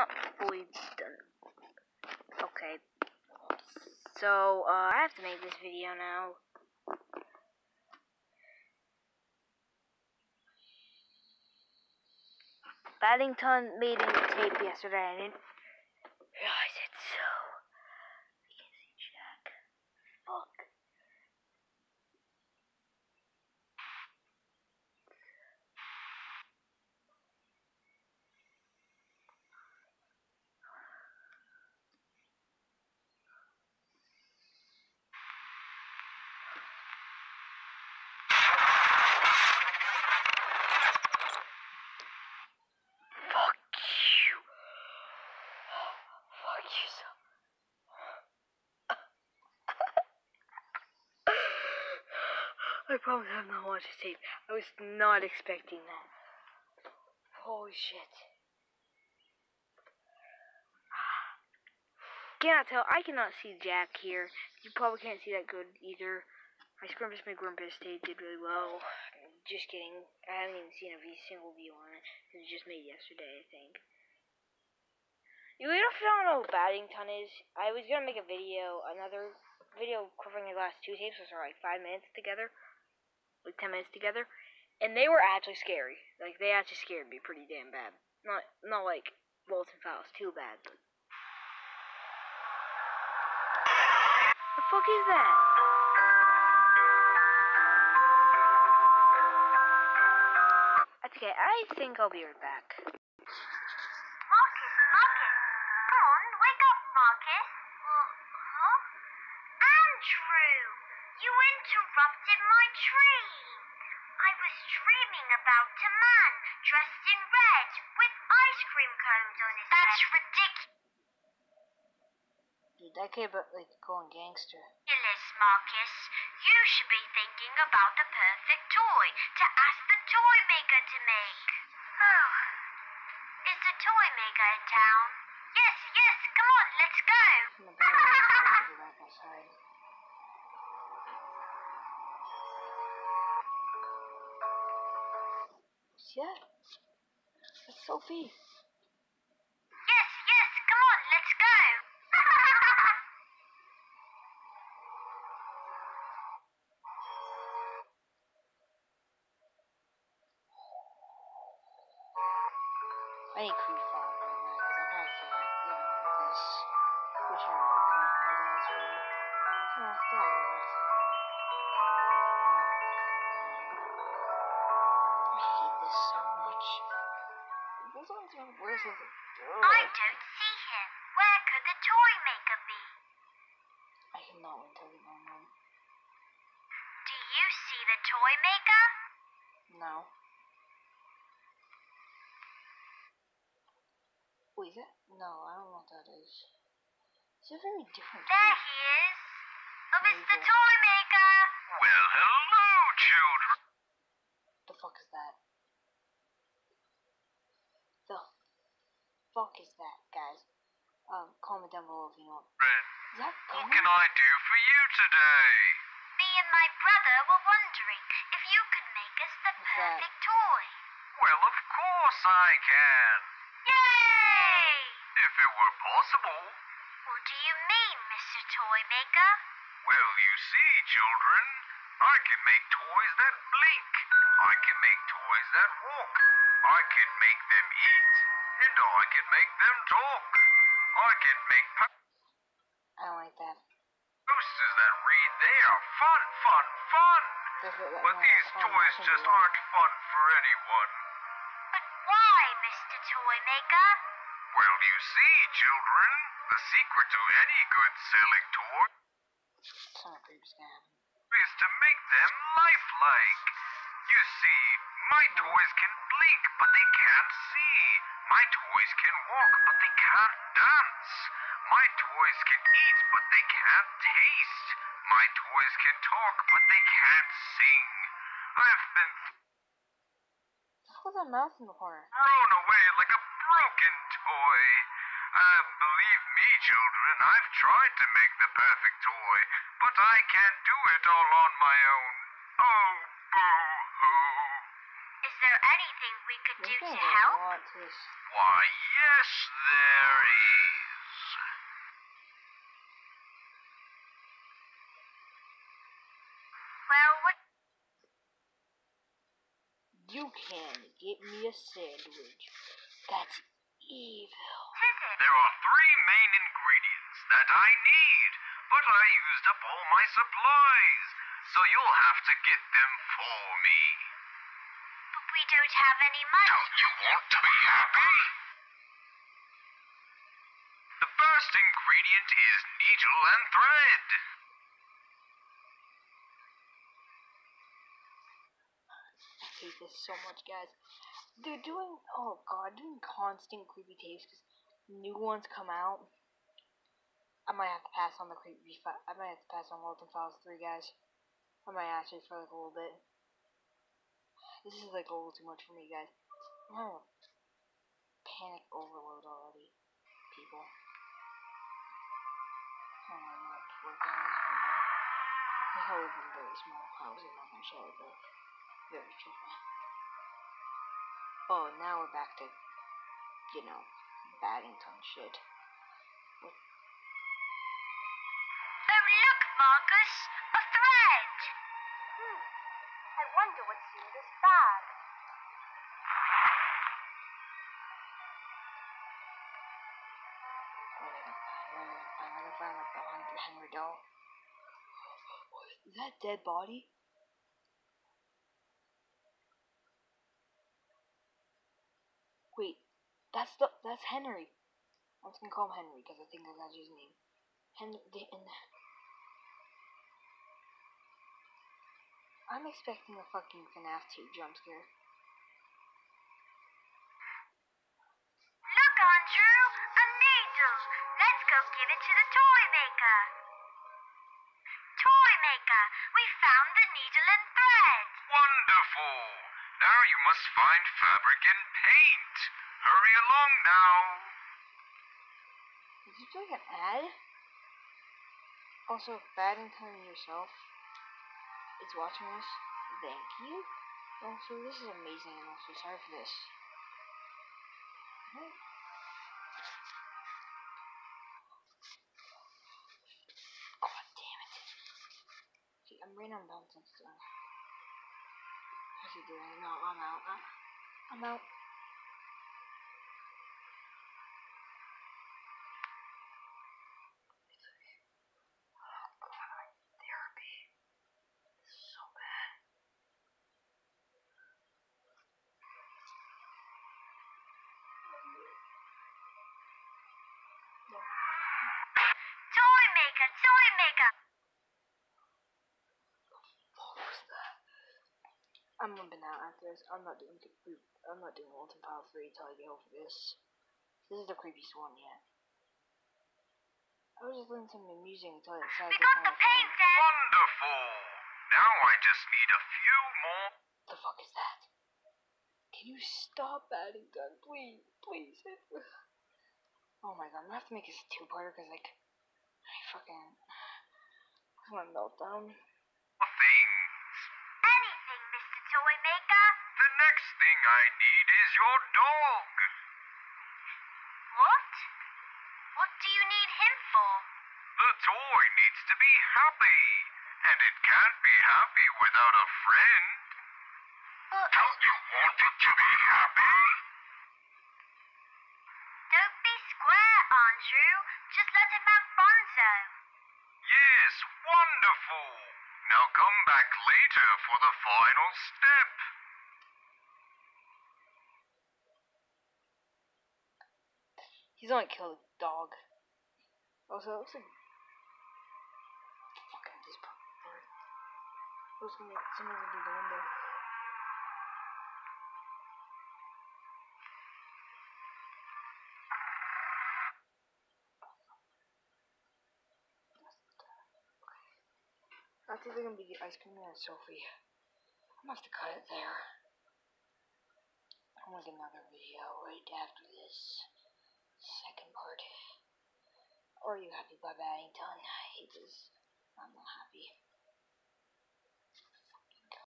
not fully done. Okay. So, uh, I have to make this video now. Baddington made a tape yesterday. I didn't realize it, so I can't see Jack. Fuck. Fuck you. Fuck you so. I promise I have not this tape. I was not expecting that. Holy shit. Cannot tell. I cannot see Jack here. You probably can't see that good either. My Scrumpus McGrumpus tape did really well. Just kidding. I haven't even seen a single view on it. It was just made yesterday, I think. You don't know who Baddington is, I was gonna make a video, another video covering the last two tapes, which are like five minutes together, like ten minutes together, and they were actually scary. Like they actually scared me pretty damn bad. Not not like Walten Files too bad, but the fuck is that? Okay. I think I'll be right back. Marcus, Marcus. Come on, wake up, Marcus. huh? Andrew, you interrupted my dream. I was dreaming about a man dressed in red with ice cream cones on his head. That's head. ridiculous, Dude, that kid but like going gangster. Marcus. You should be thinking about the perfect toy to ask the toy maker to make. Oh, is the toy maker in town? That? That's Sophie. Yes, yes, come on, let's go. I need creep file right now because I can't even with this. I really could, but that's right. Oh, don't ones are worse than the I don't see him. Where could the toy maker be? I cannot wait until we go home. Do you see the toy maker? No. Wait, is that? No, I don't know what that is. It's a very different. There toy. he is. Oh, There you Mr. go. Toy Maker. Well, hello, children. The fuck is that? The fuck is that, guys? Um, comment down below if you know. Is that What can I do for you today? Me and my brother were wondering if you could make us the What's that? perfect toy. Well, of course I can. Yay! If it were possible. What do you mean, Mr. Toy Maker? Well, you see, children, I can make toys that blink. I can make toys that walk. I can make them eat. And I can make them talk. I can make I don't like that. posters that read. They are fun, fun, fun. That's what that But these toys just aren't fun for anyone. But why, Mr. Toy Maker? Well, you see, children, the secret to any good selling toy Son of a creep's gonna happen. is to make them lifelike. You see, my hmm. toys can blink, but they can't see. My toys can walk, but they can't dance. My toys can eat, but they can't taste. My toys can talk, but they can't sing. I've been at that in the corner. thrown away like a broken toy. Uh, believe me, children, I've tried to make the perfect toy, but I can't do it all on my own. Oh, boo-hoo. Is there anything we could do to gonna be a help? lot to this. Why, yes, there memories. Well, what? You can get me a sandwich. That's evil. There are three main ingredients that I need, but I used up all my supplies, so you'll have to get them for me. But we don't have any money. Don't you want to be happy? The first ingredient is needle and thread. I hate this so much, guys. They're doing, oh god, doing constant creepy tapes because new ones come out. I might have to pass on the creepy. I might have to pass on Walten Files three, guys. I might actually for like a little bit. This is like a little too much for me, guys. Panic overload already, people. Oh. I live in a very small house. Show it, but very. Oh, now we're back to, you know, Baddington shit. Oh, look, Marcus! Like the Hun- Henry doll. Is that dead body? Wait, that's the that's Henry. I'm just gonna call him Henry because I think that's his name. Henry. The, and I'm expecting a fucking FNAF 2 jump scare. Look, Andrew! A needle! Let's go give it to the toy maker. Toy maker, we found the needle and thread. Wonderful. Now you must find fabric and paint. Hurry along now. Did you play an ad? Also, if Baddington yourself is watching us, thank you. Also, this is amazing, and also sorry for this. What? God oh, damn it. Okay, I'm right on bouncing still. What's he doing? No, I'm out. I'm out. Oh god, therapy. This is so bad. Toy maker, toy maker. What was that? I'm limping out after this. I'm not doing. I'm not doing Walten Pile 3 until I get over this. This is the creepiest one yet. I was just listening to some music until I decided We got the paint then. Wonderful. Now I just need a few more. the fuck is that? Can you stop Baddington? Please, please. Oh my god, I'm gonna have to make this a two-parter because, like, I fucking. I'm gonna meltdown. things. Anything, Mr. Toy Maker. The next thing I need is your dog. What? What do you need him for? The toy needs to be happy, and it can't be happy without a friend. But Don't you want it to be happy? don't be square, Andrew. Just let him have Bonzo. Yes, wonderful. Now come back later for the final step. He's only killed a dog. Also, it looks like. Fucking this part. Who's gonna make someone gonna do the window? That's either gonna be the ice cream or Sophie. I'm gonna have to cut it there. I'm gonna get another video right after this second part. Are you happy by Baddington? I hate this. I'm not happy.